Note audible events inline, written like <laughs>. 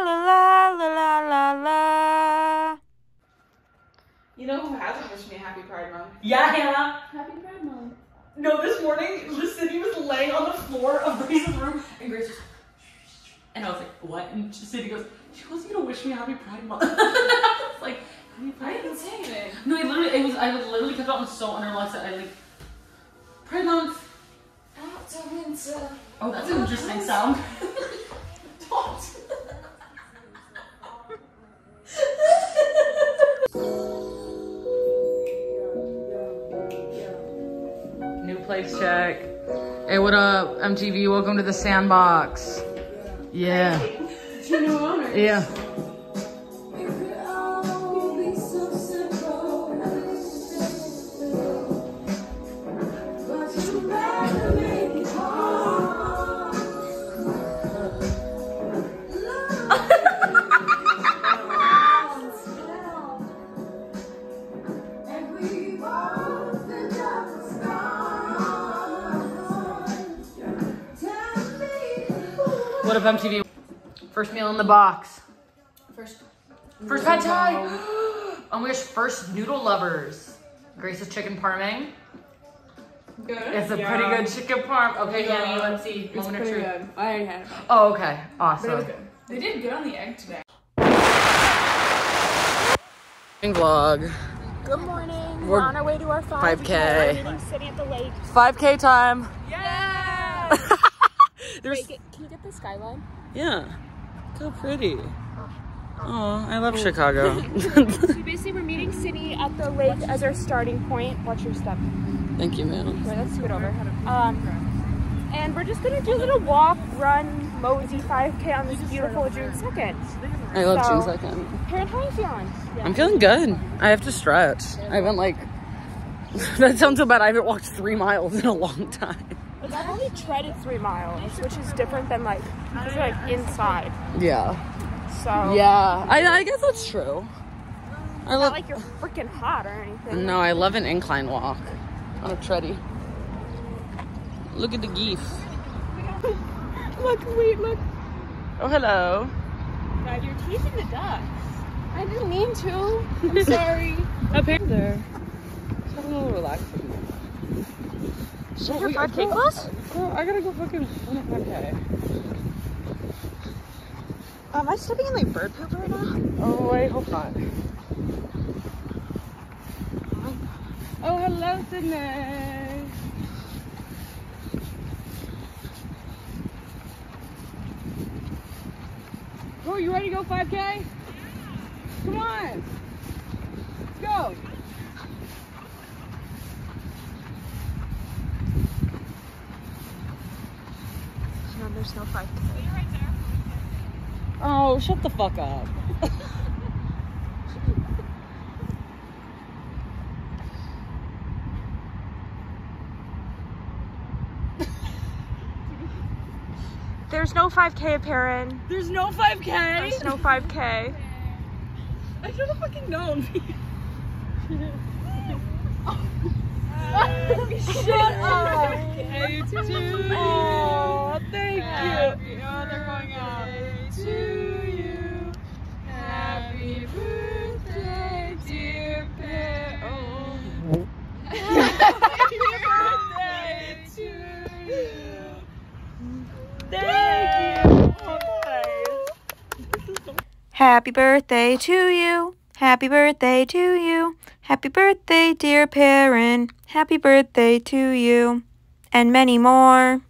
la la la la la la. You know who hasn't wished me a happy Pride Month? Yeah, Hannah. Happy Pride Month. No, this morning, Cindy was laying on the floor of Grace's room, and Grace just, and I was like, what? And Cindy goes, she wants you to wish me a happy Pride Month. <laughs> I was like, happy I Pride didn't Month. say anything. No, I literally, it was, I literally kept on so unrealized that I like, Pride Month. Out to winter. Oh, that's an interesting sound. <laughs> place check. Hey, what up, MTV? Welcome to the sandbox. Yeah. <laughs> Two new owners. Yeah. What up, MTV? First meal in the box. First. First pad thai. Oh my gosh, first noodle lovers. Grace's chicken parming. Good. It's a pretty good chicken parm. Okay, Yanni, let's see. Moment of truth. good. I already had it. Oh, okay. But Awesome. it was good. They did good on the egg today. Vlog. Good morning. We're We're on our way to our 5 5K. We're sitting at the lake. 5K time. Yeah. There's, Wait, get, can you get the skyline? yeah. So pretty. Oh, I love Chicago. <laughs> So basically, we're meeting Sydney at the lake as our starting point. Watch your step. Thank you, man. Wait, let's scoot over. Um, and we're just gonna do a little walk, run, mosey 5K on this beautiful June 2nd. I love So- June second. Karen, how are you feeling? I'm feeling good. I have to stretch. I haven't like. <laughs> that sounds so bad. I haven't walked three miles in a long <laughs> time. I've only treaded three miles, which is different than like, like inside. Yeah. So, Yeah. I, I guess that's true. I not love. like you're freaking hot or anything. No, I love an incline walk on a treadie. Look at the geese. <laughs> Look, wait, look. Oh, hello. God, you're teasing the ducks. I didn't mean to. I'm sorry. <laughs> Up here. There. Just a little relaxing. So Is your 5K girl- close? Girl, I gotta go fucking 5K. Am I stepping in like bird poop right now? Oh, I hope not. Oh, hello, Sydney. Oh, you ready to go 5K? Yeah. Come on. Let's go. No, there's no 5K. Oh, shut the fuck up. There's no 5K apparent. There's no 5K. There's no 5K. I should have fucking known. <laughs> <laughs> Shut up. Hey, to you. Oh, thank you. Oh, they're going out. To you. Happy birthday, dear Bear. Oh. Happy birthday to you. Thank you. Happy birthday to you. Happy birthday to you. Happy birthday, dear parent. Happy birthday to you. And many more.